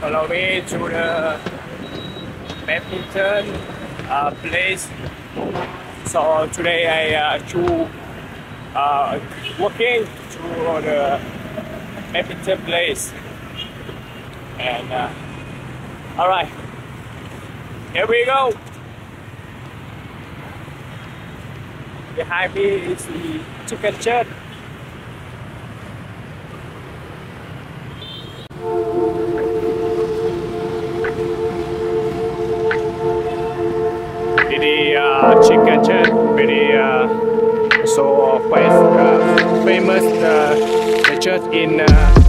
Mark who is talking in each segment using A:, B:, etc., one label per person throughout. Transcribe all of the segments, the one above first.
A: follow me to the badminton uh, place. So today I uh, to uh, walking to the badminton place. And uh, all right, here we go. Behind me is the chicken church. Famous uh, in uh,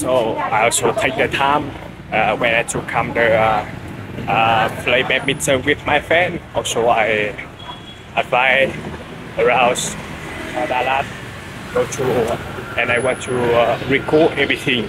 A: So I also take the time uh, when I to come there uh, uh, play badminton with my friend. Also I I fly around uh, Dalat, go to and I want to uh, record everything.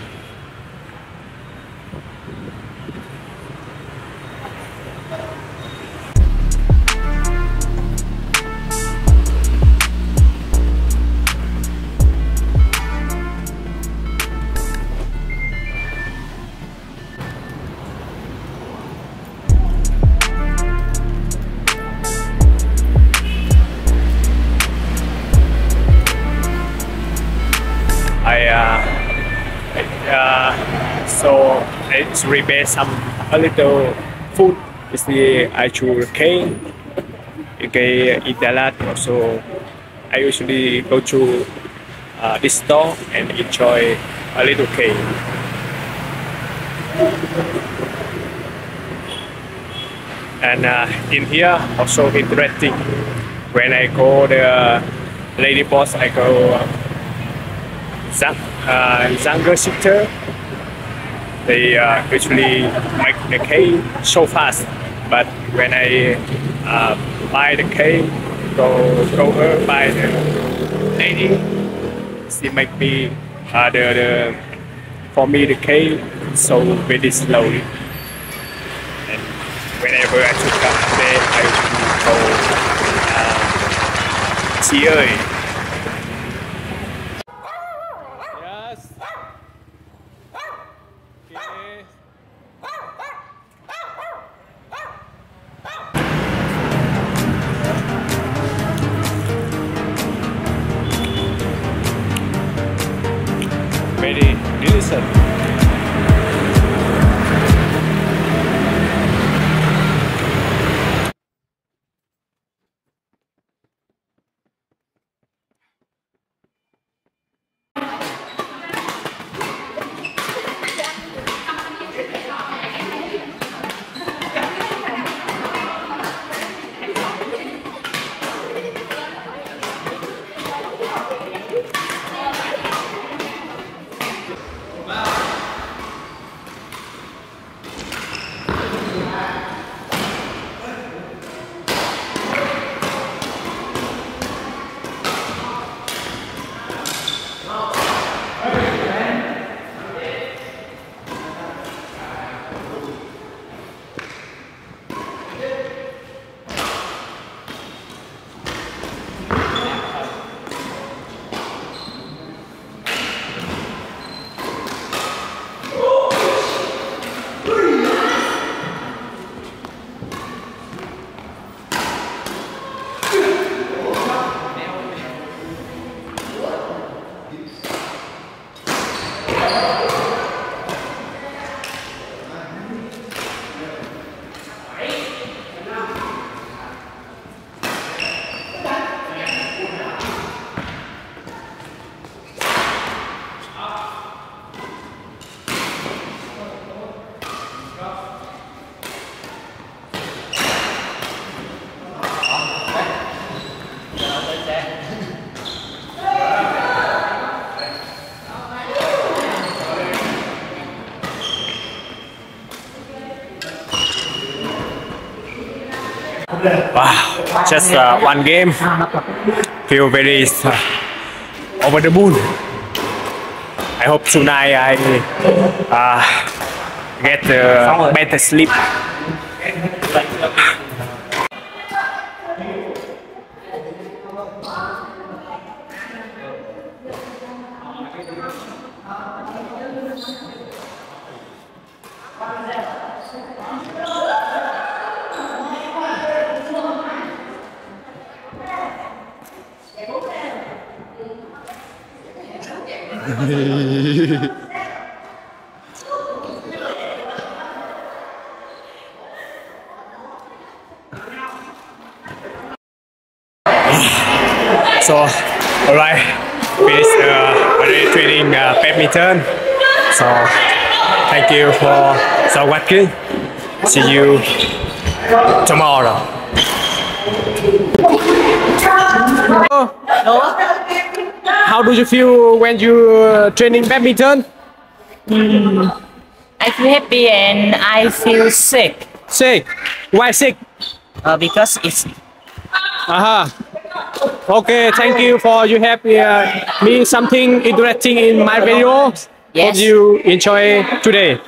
A: Uh, so it's prepare some a little food. It's the actual cake. Okay, in Dalat also I usually go to uh, this store and enjoy a little cake. And uh, in here also interesting. When I go the lady boss, I go uh, younger sister, they uh, usually make the cake so fast. But when I uh, buy the cake, go go her buy the lady, she make me uh, the, the for me the cake so very slowly. And whenever I took up there, I would go uh, chị Wow, just uh, one game, feel very uh, over the moon. I hope tonight I uh, get uh, better sleep. So, alright, finished uh, training uh, badminton. So, thank you for so watching. See you tomorrow. How do you feel when you uh, training badminton?
B: I feel happy and I feel sick
A: Sick. Why sick?
B: uh, because it's
A: Uh-huh. Okay, thank you for you have uh, me something interesting in my video. Hope you enjoy today.